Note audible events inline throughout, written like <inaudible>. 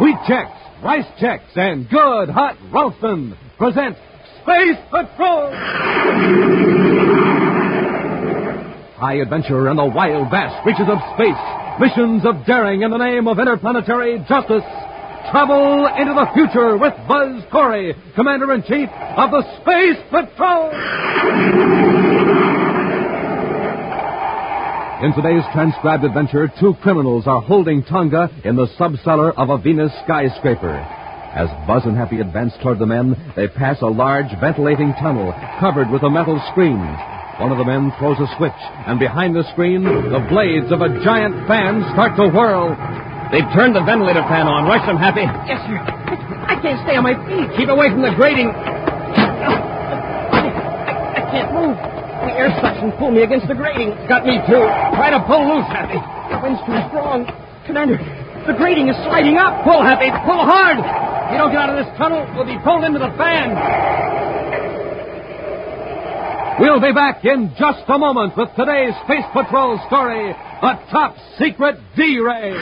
Wheat Chex, Rice Chex, and Good Hot Ralston present Space Patrol! High adventure and the wild, vast reaches of space. Missions of daring in the name of interplanetary justice. Travel into the future with Buzz Corry, Commander in Chief of the Space Patrol! In today's transcribed adventure, two criminals are holding Tonga in the subcellar of a Venus skyscraper. As Buzz and Happy advance toward the men, they pass a large ventilating tunnel covered with a metal screen. One of the men throws a switch, and behind the screen, the blades of a giant fan start to whirl. They've turned the ventilator fan on. Rush them, Happy. Yes, sir. I can't stay on my feet. Keep away from the grating. Oh, I, I can't move. The air suction pulled me against the grating. Got me, too. Try to pull loose, Happy. The wind's too strong. Commander, the grating is sliding up. Pull, Happy. Pull hard. If you don't get out of this tunnel, we'll be pulled into the fan. We'll be back in just a moment with today's Space Patrol story, A Top Secret D-Ray.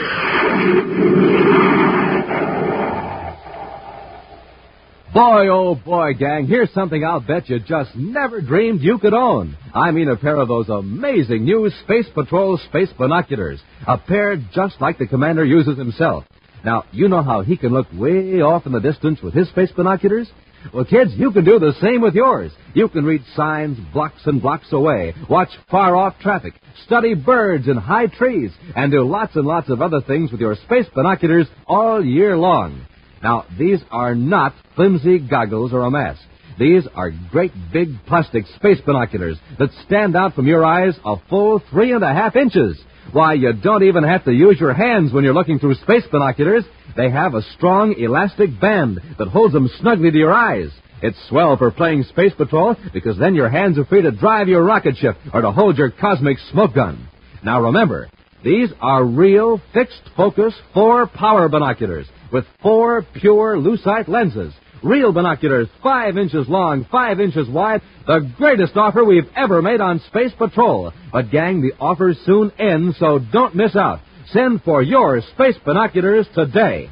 Boy, oh boy, gang, here's something I'll bet you just never dreamed you could own. I mean a pair of those amazing new Space Patrol space binoculars. A pair just like the commander uses himself. Now, you know how he can look way off in the distance with his space binoculars? Well, kids, you can do the same with yours. You can read signs blocks and blocks away, watch far off traffic, study birds in high trees, and do lots and lots of other things with your space binoculars all year long. Now, these are not flimsy goggles or a mask. These are great big plastic space binoculars that stand out from your eyes a full three and a half inches. Why, you don't even have to use your hands when you're looking through space binoculars. They have a strong elastic band that holds them snugly to your eyes. It's swell for playing Space Patrol because then your hands are free to drive your rocket ship or to hold your cosmic smoke gun. Now remember, these are real fixed focus four power binoculars with four pure lucite lenses. Real binoculars, five inches long, five inches wide. The greatest offer we've ever made on Space Patrol. But gang, the offer soon ends, so don't miss out. Send for your space binoculars today.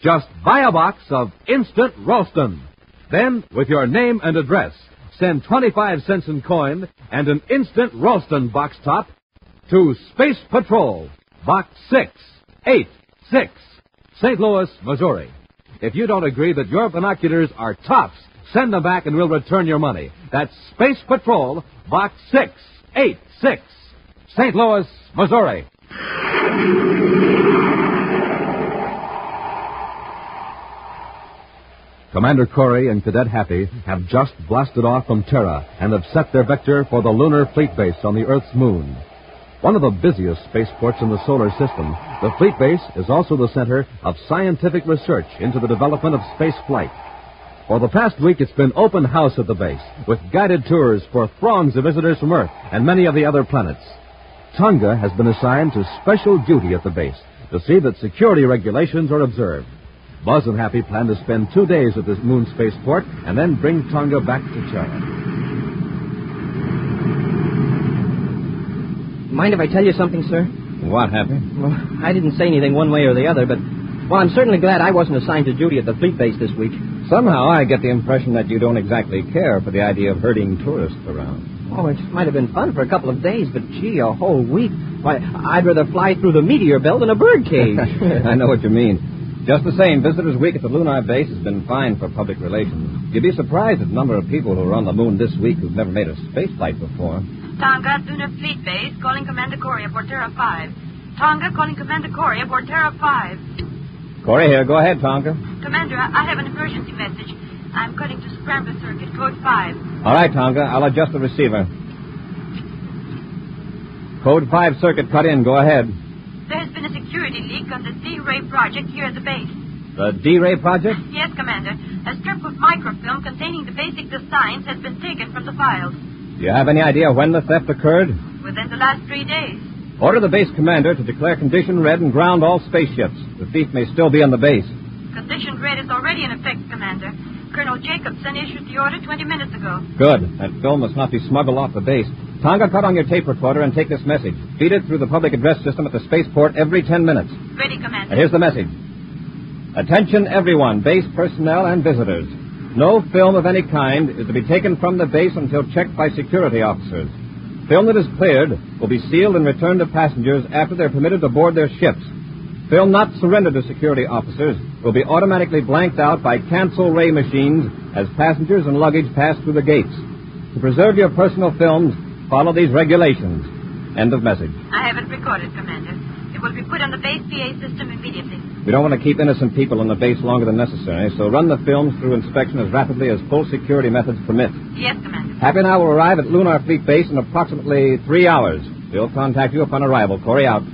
Just buy a box of Instant Ralston. Then, with your name and address, send 25 cents in coin and an Instant Ralston box top to Space Patrol, Box 686, St. Louis, Missouri. If you don't agree that your binoculars are tops, send them back and we'll return your money. That's Space Patrol, Box 686, St. Louis, Missouri. Commander Corry and Cadet Happy have just blasted off from Terra and have set their vector for the lunar fleet base on the Earth's moon. One of the busiest spaceports in the solar system, the fleet base is also the center of scientific research into the development of space flight. For the past week, it's been open house at the base, with guided tours for throngs of visitors from Earth and many of the other planets. Tonga has been assigned to special duty at the base to see that security regulations are observed. Buzz and Happy plan to spend two days at this moon spaceport and then bring Tonga back to Terra. Mind if I tell you something, sir? What, Happy? Well, I didn't say anything one way or the other, but well, I'm certainly glad I wasn't assigned to duty at the fleet base this week. Somehow I get the impression that you don't exactly care for the idea of herding tourists around. Oh, it might have been fun for a couple of days, but gee, a whole week. Why, I'd rather fly through the meteor belt than a bird cage. <laughs> I know what you mean. Just the same, Visitors Week at the Lunar Base has been fine for public relations. You'd be surprised at the number of people who are on the moon this week who've never made a space flight before. Tonga, Lunar Fleet Base, calling Commander Corry aboard Terra 5. Tonga, calling Commander Corry aboard Terra 5. Corry here. Go ahead, Tonga. Commander, I have an emergency message. I'm cutting to scramble circuit code 5. All right, Tonga. I'll adjust the receiver. Code 5 circuit cut in. Go ahead. There has been a security leak on the D-Ray project here at the base. The D-Ray project? Yes, Commander. A strip of microfilm containing the basic designs has been taken from the files. Do you have any idea when the theft occurred? Within the last three days. Order the base commander to declare condition red and ground all spaceships. The thief may still be on the base. Condition red is already in effect, Commander. Colonel Jacobson issued the order 20 minutes ago. Good. That film must not be smuggled off the base. Tonga, cut on your tape recorder and take this message. Feed it through the public address system at the spaceport every ten minutes. Ready, And Commander. here's the message. Attention everyone, base personnel and visitors. No film of any kind is to be taken from the base until checked by security officers. Film that is cleared will be sealed and returned to passengers after they're permitted to board their ships. Film not surrendered to security officers will be automatically blanked out by cancel ray machines as passengers and luggage pass through the gates. To preserve your personal films, follow these regulations. End of message. I have it recorded, Commander. It will be put on the base PA system immediately. We don't want to keep innocent people on the base longer than necessary, so run the films through inspection as rapidly as full security methods permit. Yes, Commander. Happy and I will arrive at Lunar Fleet Base in approximately three hours. We'll contact you upon arrival. Corry out.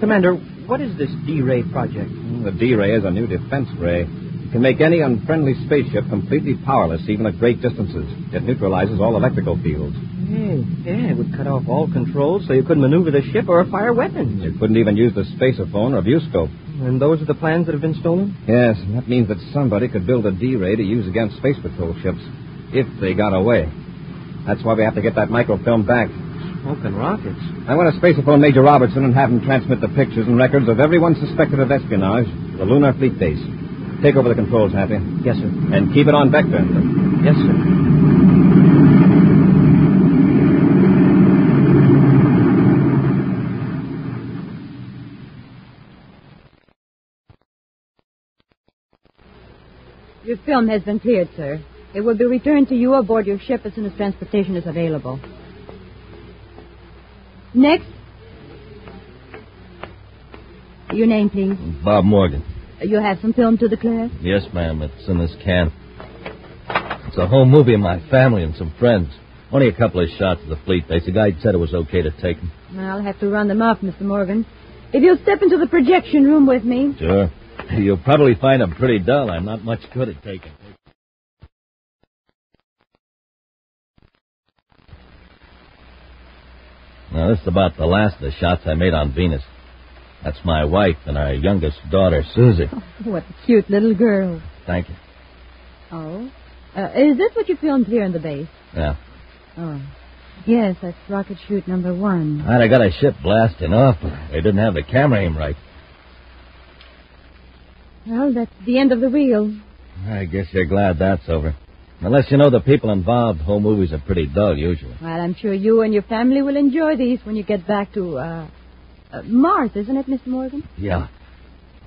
Commander, what is this D-Ray project? Hmm, the D-ray is a new defense ray. It can make any unfriendly spaceship completely powerless, even at great distances. It neutralizes all electrical fields. Yeah, yeah, it would cut off all controls so you couldn't maneuver the ship or fire weapons. You couldn't even use the spacephone or viewscope. And those are the plans that have been stolen? Yes, and that means that somebody could build a D-ray to use against space patrol ships, if they got away. That's why we have to get that microfilm back. Smoking rockets. I want to spacephone Major Robertson and have him transmit the pictures and records of everyone suspected of espionage to the Lunar Fleet Base. Take over the controls, Happy. Yes, sir. And keep it on vector. Yes, sir. Your film has been cleared, sir. It will be returned to you aboard your ship as soon as transportation is available. Next. Your name, please. Bob Morgan. You have some film to declare? Yes, ma'am. It's in this can. It's a home movie of my family and some friends. Only a couple of shots of the fleet base. The guide said it was okay to take them. I'll have to run them off, Mr. Morgan. If you'll step into the projection room with me. Sure. You'll probably find them pretty dull. I'm not much good at taking. Now, this is about the last of the shots I made on Venus. That's my wife and our youngest daughter, Susie. Oh, what a cute little girl. Thank you. Oh? Uh, is this what you filmed here in the base? Yeah. Oh. Yes, that's rocket shoot number one. I'd have got a ship blasting off, but they didn't have the camera aim right. Well, that's the end of the reel. I guess you're glad that's over. Unless you know the people involved, home movies are pretty dull usually. Well, I'm sure you and your family will enjoy these when you get back to, uh, uh Mars, isn't it, Mr. Morgan? Yeah.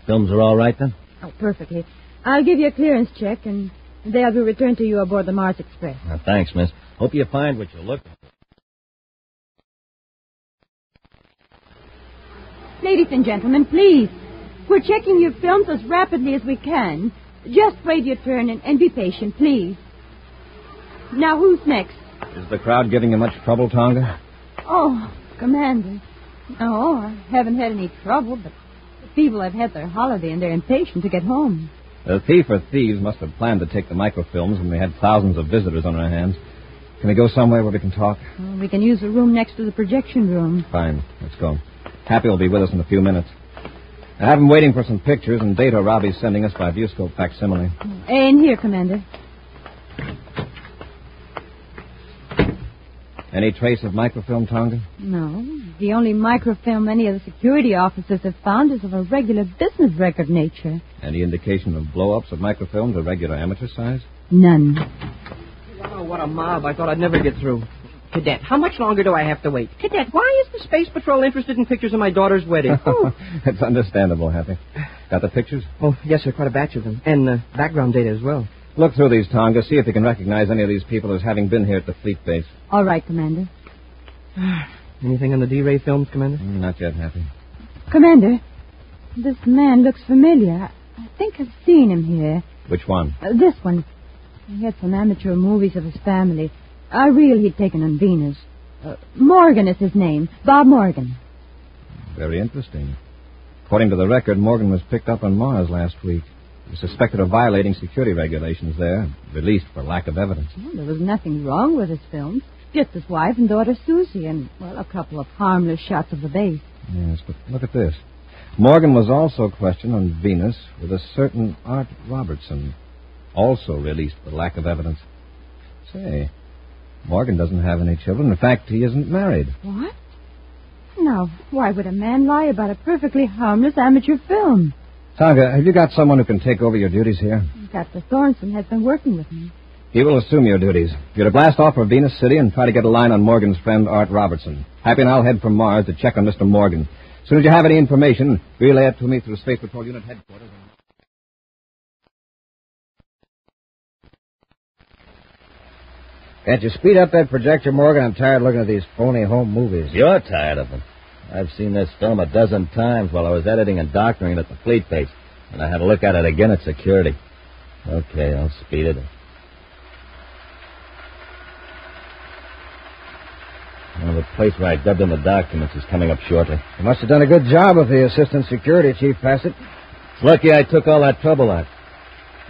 Films are all right then? Oh, perfectly. I'll give you a clearance check, and they'll be returned to you aboard the Mars Express. Well, thanks, miss. Hope you find what you're looking for. Ladies and gentlemen, please. We're checking your films as rapidly as we can. Just wait your turn and, and be patient, please. Now, who's next? Is the crowd giving you much trouble, Tonga? Oh, Commander. No, I haven't had any trouble, but the people have had their holiday and they're impatient to get home. The thief or thieves must have planned to take the microfilms when we had thousands of visitors on our hands. Can we go somewhere where we can talk? Well, we can use the room next to the projection room. Fine. Let's go. Happy will be with us in a few minutes. I have him waiting for some pictures and data Robbie's sending us by viewscope facsimile. In here, Commander. Any trace of microfilm, Tonga? No. The only microfilm any of the security officers have found is of a regular business record nature. Any indication of blow-ups of microfilm to regular amateur size? None. Wow, what a mob. I thought I'd never get through. Cadet, how much longer do I have to wait? Cadet, why is the Space Patrol interested in pictures of my daughter's wedding? <laughs> Oh, it's understandable, Happy. Got the pictures? oh yes, sir, quite a batch of them. And uh, background data as well. Look through these, Tonga. See if you can recognize any of these people as having been here at the fleet base. All right, Commander. <sighs> Anything on the D-Ray films, Commander? Mm, Not yet, Happy. Commander, this man looks familiar. I think I've seen him here. Which one? Uh, this one. He had some amateur movies of his family. A reel he'd taken on Venus. Uh, Morgan is his name. Bob Morgan. Very interesting. According to the record, Morgan was picked up on Mars last week. He was suspected of violating security regulations there, released for lack of evidence. Well, there was nothing wrong with his films. Just his wife and daughter Susie, and, well, a couple of harmless shots of the base. Yes, but look at this. Morgan was also questioned on Venus with a certain Art Robertson, also released for lack of evidence. Say, Morgan doesn't have any children. In fact, he isn't married. What? Now, why would a man lie about a perfectly harmless amateur film? Tonga, have you got someone who can take over your duties here? Captain Thornton has been working with me. He will assume your duties. You're to blast off for Venus City and try to get a line on Morgan's friend, Art Robertson. Happy and I'll head from Mars to check on Mr. Morgan. As soon as you have any information, relay it to me through Space Patrol Unit Headquarters. Can't you speed up that projector, Morgan? I'm tired looking at these phony home movies. You're tired of them. I've seen this film a dozen times while I was editing and doctoring it at the fleet base, and I had to look at it again at security. Okay, I'll speed it up. Well, the place where I dubbed in the documents is coming up shortly. You must have done a good job with the assistant security chief, Bassett. It's lucky I took all that trouble out.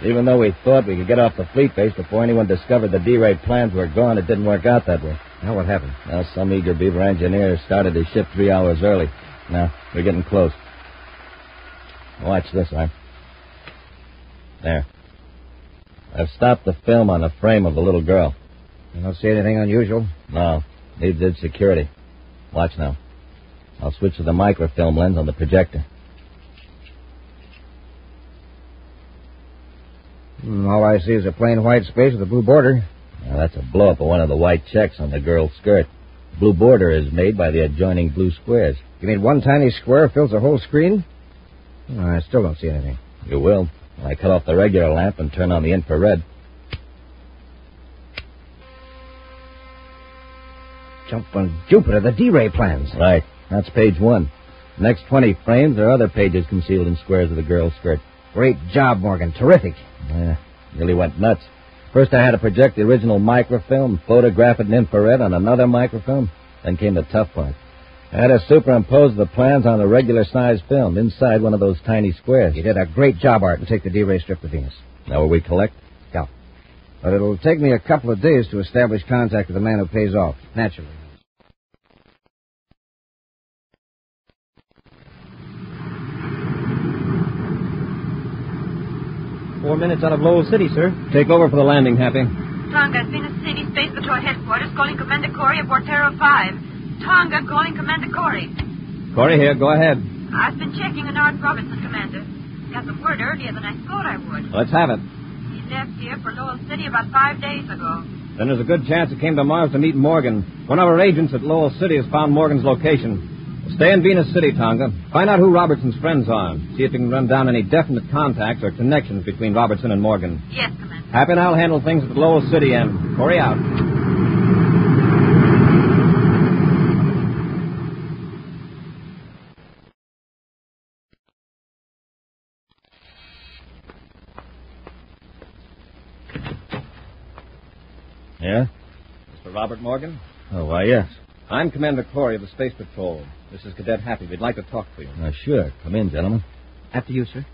Even though we thought we could get off the fleet base before anyone discovered the D-Ray plans were gone, it didn't work out that way. Now what happened? Well, some eager beaver engineer started his ship three hours early. Now, we're getting close. Watch this, Art. There. I've stopped the film on the frame of the little girl. You don't see anything unusual? No, neither did security. Watch now. I'll switch to the microfilm lens on the projector. Hmm, all I see is a plain white space with a blue border. Now, that's a blow-up of one of the white checks on the girl's skirt. The Blue border is made by the adjoining blue squares. You mean one tiny square fills the whole screen? Oh, I still don't see anything. You will. When I cut off the regular lamp and turn on the infrared. Jump on Jupiter, the D-ray plans. Right. That's page one. Next 20 frames, there are other pages concealed in squares of the girl's skirt. Great job, Morgan. Terrific. Yeah, nearly went nuts. First, I had to project the original microfilm, photograph it in infrared on another microfilm. Then came the tough part. I had to superimpose the plans on a regular sized film inside one of those tiny squares. You did a great job, Art, and take the D-ray strip to Venus. Now, will we collect? Yeah. But it'll take me a couple of days to establish contact with the man who pays off. Naturally. Four minutes out of Lowell City, sir. Take over for the landing, Happy. Tonga, Venus City Space Patrol Headquarters calling Commander Corry aboard Terra 5. Tonga calling Commander Corry. Corry here. Go ahead. I've been checking on Art Robinson, Commander. Got the word earlier than I thought I would. Let's have it. He left here for Lowell City about five days ago. Then there's a good chance he came to Mars to meet Morgan. One of our agents at Lowell City has found Morgan's location. Stay in Venus City, Tonga. Find out who Robertson's friends are. See if you can run down any definite contacts or connections between Robertson and Morgan. Yes, Commander. Happy and I'll handle things at the Lowell City end. Corry out. Yeah? Mr. Robert Morgan? Oh, why, yes. I'm Commander Corry of the Space Patrol. This is Cadet Happy. We'd like to talk to you. Uh, sure. Come in, gentlemen. After you, sir.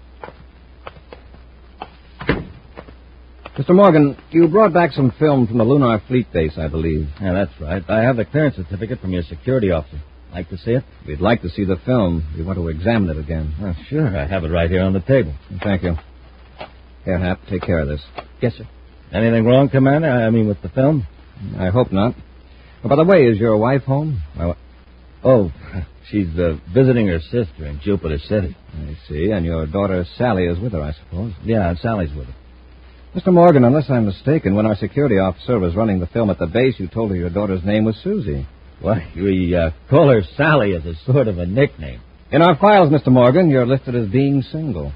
Mr. Morgan, you brought back some film from the Lunar Fleet Base, I believe. Yeah, that's right. I have the clearance certificate from your security officer. Like to see it? We'd like to see the film. We want to examine it again. Oh, sure. I have it right here on the table. Thank you. Here, Hap, take care of this. Yes, sir. Anything wrong, Commander? I mean, with the film? I hope not. Oh, by the way, is your wife home? Well, oh, <laughs> she's uh, visiting her sister in Jupiter City. I see. And your daughter Sally is with her, I suppose. Yeah, and Sally's with her. Mr. Morgan, unless I'm mistaken, when our security officer was running the film at the base, you told her your daughter's name was Susie. Why, we uh, call her Sally as a sort of a nickname. In our files, Mr. Morgan, you're listed as being single.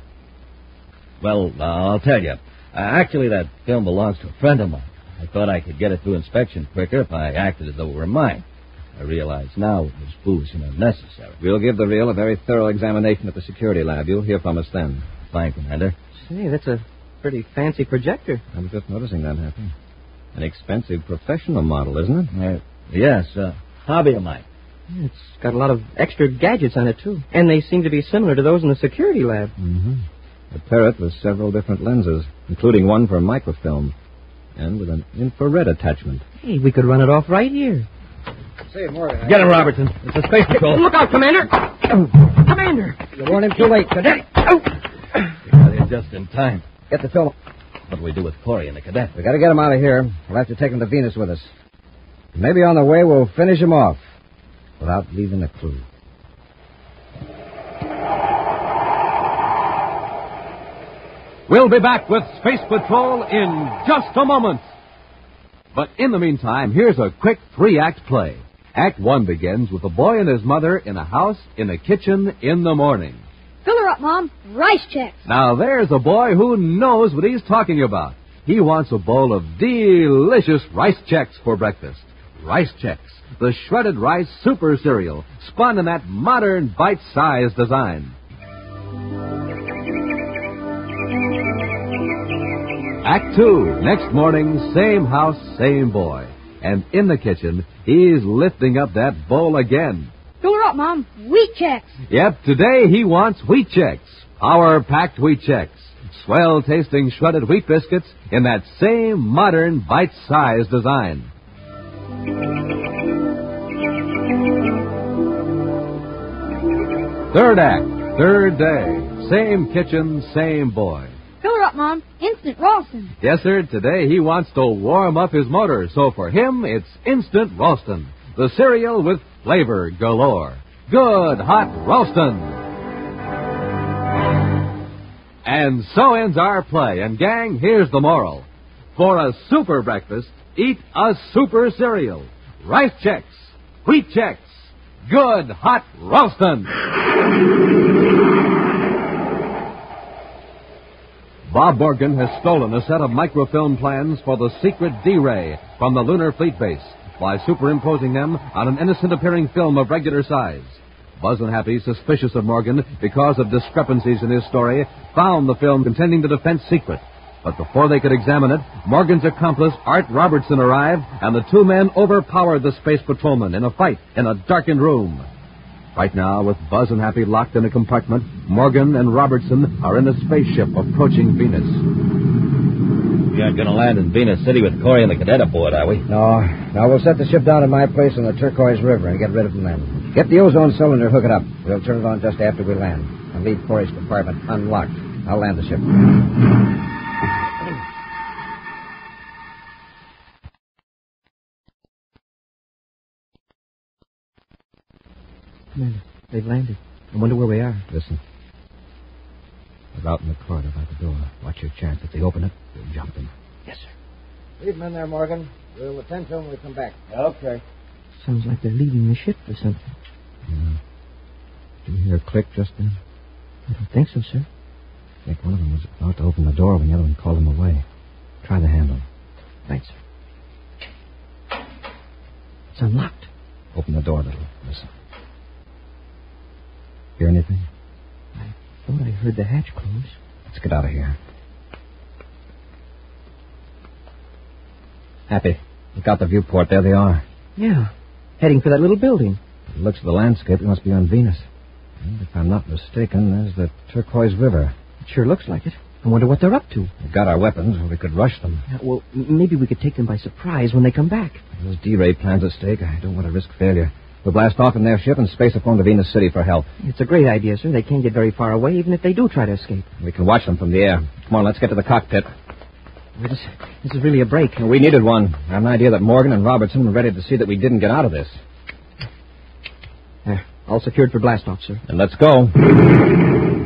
Well, uh, I'll tell you. Uh, actually, that film belongs to a friend of mine. I thought I could get it through inspection quicker if I acted as though it were mine. I realize now it was foolish and unnecessary. We'll give the reel a very thorough examination at the security lab. You'll hear from us then. Fine, Commander. Say, that's a pretty fancy projector. I was just noticing that, Happy. An expensive professional model, isn't it? Uh, yes, uh, hobby of mine. It's got a lot of extra gadgets on it, too. And they seem to be similar to those in the security lab. Mm-hmm. A turret with several different lenses, including one for microfilm, and with an infrared attachment. Hey, we could run it off right here. Say, Morgan. Get him, Robertson. It's a space patrol. Look out, Commander! Commander! You warned him too late, Cadet. We got here just in time. Get the film. What do we do with Corry and the cadet? We gotta get him out of here. We'll have to take him to Venus with us. Maybe on the way we'll finish him off without leaving a clue. We'll be back with Space Patrol in just a moment. But in the meantime, here's a quick three act play. Act one begins with a boy and his mother in a house in a kitchen in the morning. Fill her up, Mom. Rice Chex. Now there's a boy who knows what he's talking about. He wants a bowl of delicious Rice Chex for breakfast. Rice Chex, the shredded rice super cereal, spun in that modern bite-sized design. Act two, next morning, same house, same boy. And in the kitchen, he's lifting up that bowl again. Fill her up, Mom. Wheat Chex. Yep, today he wants Wheat Chex. Power packed Wheat Chex. Swell tasting shredded wheat biscuits in that same modern bite sized design. Third act, third day. Same kitchen, same boy. Fill her up, Mom. Instant Ralston. Yes, sir, today he wants to warm up his motor, so for him it's Instant Ralston, the cereal with flavor galore. Good hot Ralston. And so ends our play. And gang, here's the moral. For a super breakfast, eat a super cereal. Rice Chex, Wheat Chex, good hot Ralston. Bob Morgan has stolen a set of microfilm plans for the secret D-Ray from the Lunar Fleet Base by superimposing them on an innocent appearing film of regular size. Buzz and Happy, suspicious of Morgan because of discrepancies in his story, found the film containing the defense secret. But before they could examine it, Morgan's accomplice, Art Robertson, arrived, and the two men overpowered the space patrolman in a fight in a darkened room. Right now, with Buzz and Happy locked in a compartment, Morgan and Robertson are in a spaceship approaching Venus. We aren't going to land in Venus City with Corry and the cadet aboard, are we? No. No, we'll set the ship down at my place on the Turquoise River and get rid of them then. Get the ozone cylinder, hook it up. We'll turn it on just after we land. And leave Corry's compartment unlocked. I'll land the ship. Commander, they've landed. I wonder where we are. Listen. They're out in the corridor by the door. Watch your chance. If they open it, we'll jump them. Yes, sir. Leave them in there, Morgan. We'll attend to them when we come back. Okay. Sounds like they're leaving the ship or something. Yeah. Did you hear a click just then? I don't think so, sir. I think one of them was about to open the door when the other one called him away. Try the handle. Right, sir. It's unlocked. Open the door a little. Listen. Hear anything? I thought I heard the hatch close. Let's get out of here. Happy. Look out the viewport. There they are. Yeah. Heading for that little building. It looks of the landscape. It must be on Venus. And if I'm not mistaken, there's the Turquoise River. It sure looks like it. I wonder what they're up to. We've got our weapons. We could rush them. Uh, well, maybe we could take them by surprise when they come back. Those D-Ray plans at stake. I don't want to risk failure. We'll blast off in their ship and space a phone to Venus City for help. It's a great idea, sir. They can't get very far away, even if they do try to escape. We can watch them from the air. Come on, let's get to the cockpit. This, this is really a break. We needed one. I have an idea that Morgan and Robertson were ready to see that we didn't get out of this. There. All secured for blast off, sir. And let's go.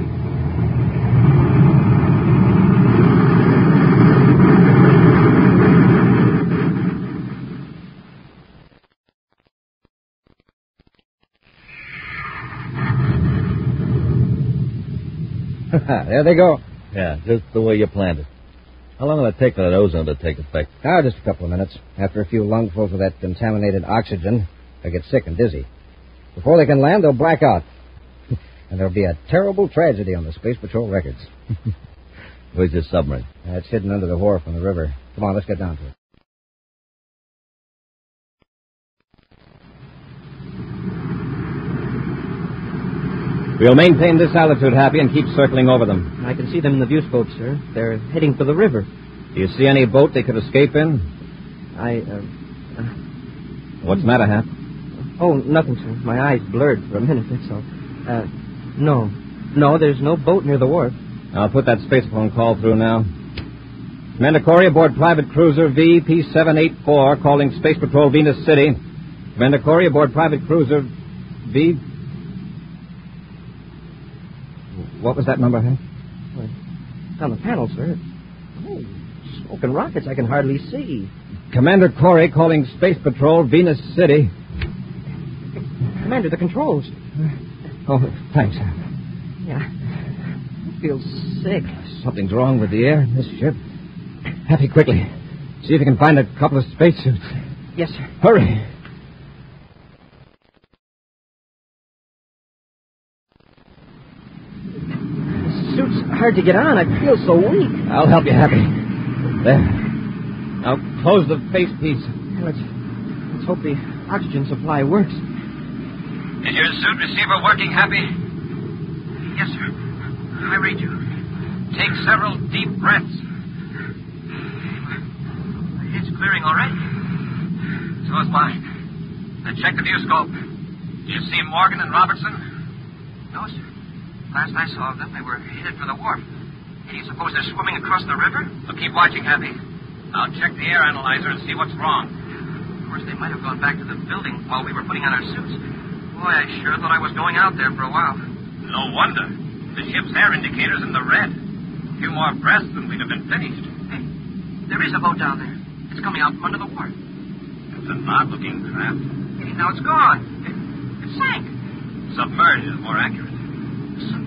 <laughs> there they go. Yeah, just the way you planned it. How long will it take for that ozone to take effect? Ah, just a couple of minutes. After a few lungfuls of that contaminated oxygen, they'll get sick and dizzy. Before they can land, they'll black out. <laughs> and there'll be a terrible tragedy on the Space Patrol records. <laughs> Where's your submarine? Uh, it's hidden under the wharf on the river. Come on, let's get down to it. We'll maintain this altitude, Happy, and keep circling over them. I can see them in the viewscope, sir. They're heading for the river. Do you see any boat they could escape in? I, uh, What's the matter, Hap? oh, nothing, sir. My eyes blurred for a minute, that's all. Uh, no. No, there's no boat near the wharf. I'll put that spacephone call through now. Commander Corry aboard private cruiser VP-784 calling Space Patrol Venus City. Commander Corry aboard private cruiser V... What was that number, Hank? On the panel, sir. Oh, smoking rockets I can hardly see. Commander Corry calling Space Patrol Venus City. Commander, the controls. Oh, thanks. Yeah. I feel sick. Something's wrong with the air in this ship. Happy, quickly. See if you can find a couple of spacesuits. Yes, sir. Hurry. The suit's hard to get on. I feel so weak. I'll help you, Happy. There. Now close the face piece. Let's, let's hope the oxygen supply works. Is your suit receiver working, Happy? Yes, sir. I read you. Take several deep breaths. It's clearing already. So is mine. Then check the viewscope. Do you see Morgan and Robertson? No, sir. Last I saw of them, they were headed for the wharf. Do you suppose they're swimming across the river? Well, keep watching, Happy. I'll check the air analyzer and see what's wrong. Of course, they might have gone back to the building while we were putting on our suits. Boy, I sure thought I was going out there for a while. No wonder. The ship's air indicator's in the red. A few more breaths and we'd have been finished. Hey, there is a boat down there. It's coming out from under the wharf. It's an odd-looking craft. Hey, now it's gone. It, it sank. Submerged is more accurate. Sub-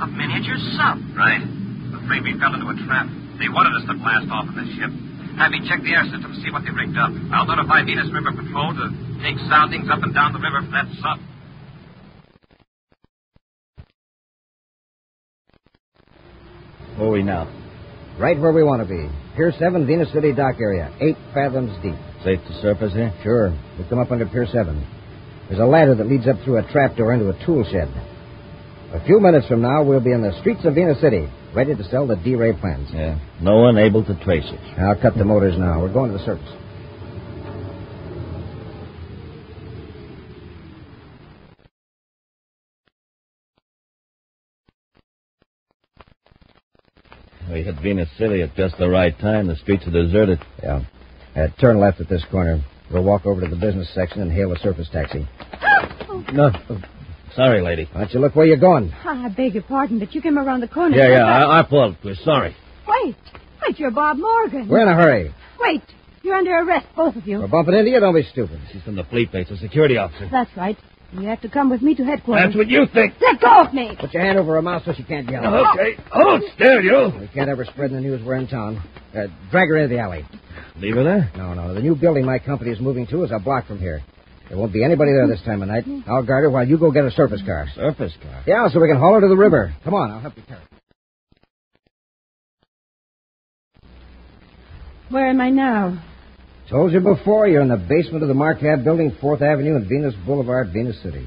a miniature sub. Right. Afraid we fell into a trap. They wanted us to blast off in this ship. Have me check the air system to see what they rigged up. I'll notify Venus River Patrol to take soundings up and down the river for that sub. Where are we now? Right where we want to be. Pier 7, Venus City dock area. Eight fathoms deep. Safe to surface here? Sure. We come up under Pier 7. There's a ladder that leads up through a trapdoor into a tool shed. A few minutes from now, we'll be in the streets of Venus City, ready to sell the D-Ray plans. Yeah. No one able to trace it. I'll cut the motors now. We're going to the surface. We hit Venus City at just the right time. The streets are deserted. Yeah. Uh, turn left at this corner. We'll walk over to the business section and hail a surface taxi. <gasps> No. Sorry, lady. Why don't you look where you're going? Ah, I beg your pardon, but you came around the corner. Yeah, yeah, I, I fault. We're sorry. Wait. Wait, you're Bob Morgan. We're in a hurry. Wait. You're under arrest, both of you. We're bumping into you. Don't be stupid. She's from the fleet base, a security officer. That's right. You have to come with me to headquarters. That's what you think. Let go of me. Put your hand over her mouth so she can't yell. Okay. Hold still, you. We can't ever spread the news we're in town. Uh, drag her into the alley. Leave her there? No, no. The new building my company is moving to is a block from here. There won't be anybody there this time of night. I'll guard her while you go get a surface car. Surface car. Yeah, so we can haul her to the river. Come on, I'll help you carry her. Where am I now? Told you before, you're in the basement of the Marquette building, 4th Avenue and Venus Boulevard, Venus City.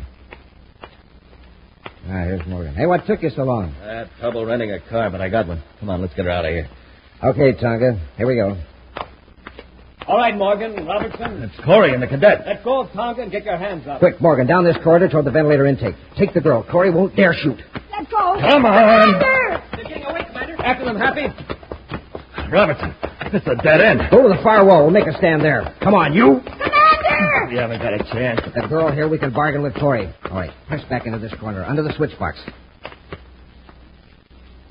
Ah, here's Morgan. Hey, what took you so long? I had trouble renting a car, but I got one. Come on, let's get her out of here. Okay, Tonga. Here we go. All right, Morgan, Robertson. It's Corry and the cadet. Let go of Tonga and get your hands up. Quick, Morgan, down this corridor toward the ventilator intake. Take the girl. Corry won't dare shoot. Let go. Come on. Commander! They're getting away, Commander. After them, Happy. Robertson, it's a dead end. Go to the far wall. We'll make a stand there. Come on, you. Commander! We haven't got a chance. With that girl here, we can bargain with Corry. All right, press back into this corner, under the switch box.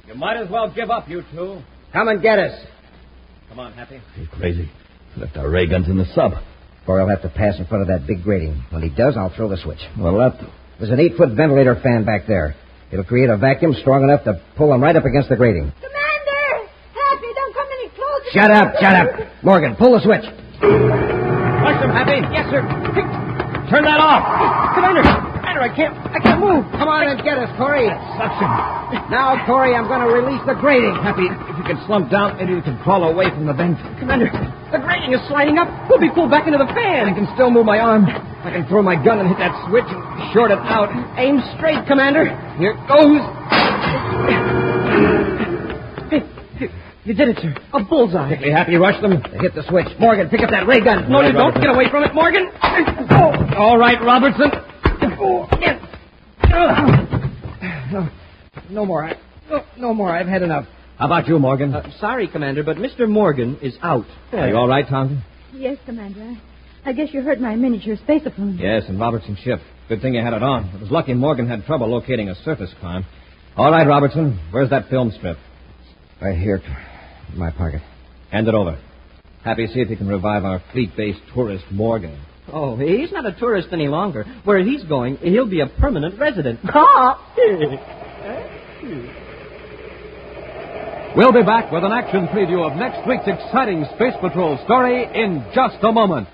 You might as well give up, you two. Come and get us. Come on, Happy. You crazy. Left our ray guns in the sub. Corry will have to pass in front of that big grating. When he does, I'll throw the switch. Well, that... There's an eight-foot ventilator fan back there. It'll create a vacuum strong enough to pull them right up against the grating. Commander! Happy, don't come any closer. Shut up, shut up. Morgan, pull the switch. Rush them, Happy. Yes, sir. Turn that off. Commander. Commander, I can't. I can't move. Come on and get us, Corry. Suction. Now, Corry, I'm going to release the grating. Happy, if you can slump down, maybe we can crawl away from the vent. Commander, the grating is sliding up. We'll be pulled back into the fan. I can still move my arm. I can throw my gun and hit that switch and short it out. Aim straight, Commander. Here it goes. Hey, you- did it, sir. A bullseye. Quickly, Happy, rush them. Hit the switch. Morgan, pick up that ray gun. No, you don't. Get away from it, Morgan. Oh, all right, Robertson. Oh, yes. No, no more. I, no, no more. I've had enough. How about you, Morgan? Uh, sorry, Commander, but Mr. Morgan is out. Are you all right, Tonga? Yes, Commander. I guess you heard my miniature space spacephone. Yes, and Robertson's ship. Good thing you had it on. It was lucky Morgan had trouble locating a surface crime. All right, Robertson. Where's that film strip? Right here, in my pocket. Hand it over. Happy, to see if you can revive our fleet-based tourist Morgan. Oh, he's not a tourist any longer. Where he's going, he'll be a permanent resident. <laughs> <laughs> <laughs> We'll be back with an action preview of next week's exciting Space Patrol story in just a moment.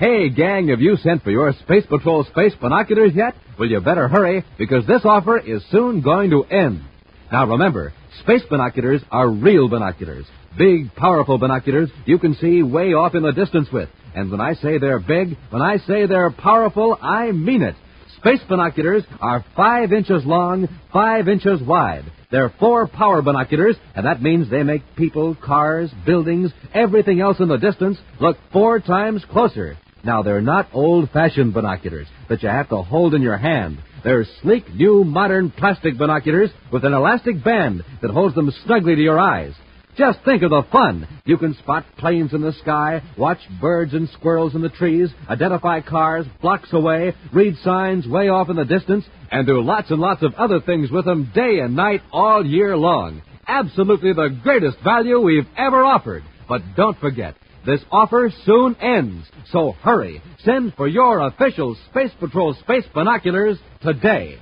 Hey, gang, have you sent for your Space Patrol space binoculars yet? Well, you better hurry because this offer is soon going to end. Now remember, space binoculars are real binoculars. Big, powerful binoculars you can see way off in the distance with. And when I say they're big, when I say they're powerful, I mean it. Space binoculars are five inches long, five inches wide. They're four power binoculars, and that means they make people, cars, buildings, everything else in the distance look four times closer. Now, they're not old fashioned binoculars that you have to hold in your hand. They're sleek, new, modern plastic binoculars with an elastic band that holds them snugly to your eyes. Just think of the fun. You can spot planes in the sky, watch birds and squirrels in the trees, identify cars blocks away, read signs way off in the distance, and do lots and lots of other things with them day and night all year long. Absolutely the greatest value we've ever offered. But don't forget, this offer soon ends. So hurry. Send for your official Space Patrol space binoculars today.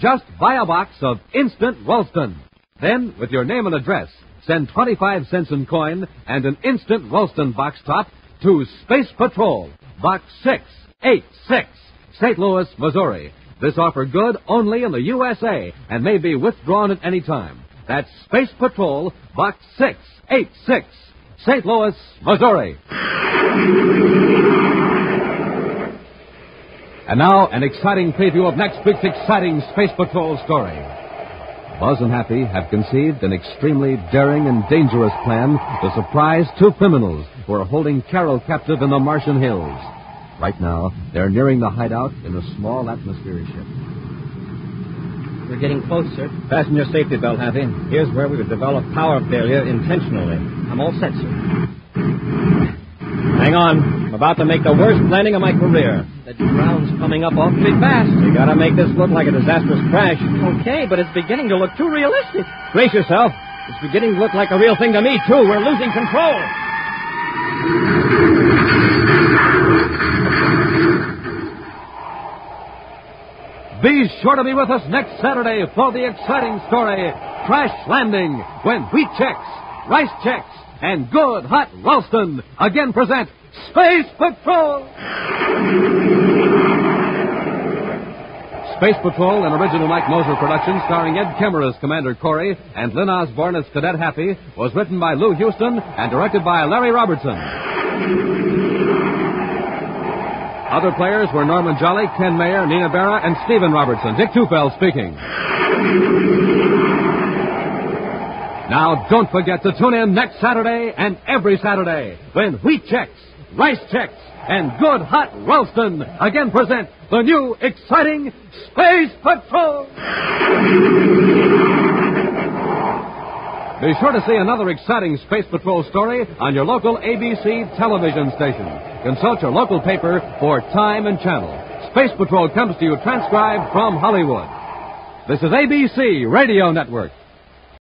Just buy a box of Instant Ralston. Then, with your name and address, send 25 cents in coin and an instant Ralston box top to Space Patrol, Box 686, St. Louis, Missouri. This offer good only in the USA and may be withdrawn at any time. That's Space Patrol, Box 686, St. Louis, Missouri. And now, an exciting preview of next week's exciting Space Patrol story. Buzz and Happy have conceived an extremely daring and dangerous plan to surprise two criminals who are holding Carol captive in the Martian hills. Right now, they're nearing the hideout in a small atmosphere ship. We're getting close, sir. Fasten your safety belt, Happy. Here's where we would develop power failure intentionally. I'm all set, sir. Hang on. About to make the worst landing of my career. The ground's coming up awfully fast. You gotta make this look like a disastrous crash. Okay, but it's beginning to look too realistic. Brace yourself. It's beginning to look like a real thing to me, too. We're losing control. Be sure to be with us next Saturday for the exciting story, Crash Landing, when Wheat Chex, Rice Chex, and Good Hot Ralston again present Space Patrol! Space Patrol, an original Mike Moser production starring Ed Kemmer as Commander Corry and Lynn Osborne as Cadet Happy, was written by Lou Houston and directed by Larry Robertson. Other players were Norman Jolley, Ken Mayer, Nina Bara, and Stephen Robertson. Dick Tufeld speaking. Now, don't forget to tune in next Saturday and every Saturday when Wheat Chex, Rice Chex, and Good Hot Ralston again present the new exciting Space Patrol. Be sure to see another exciting Space Patrol story on your local ABC television station. Consult your local paper for time and channel. Space Patrol comes to you transcribed from Hollywood. This is ABC Radio Network.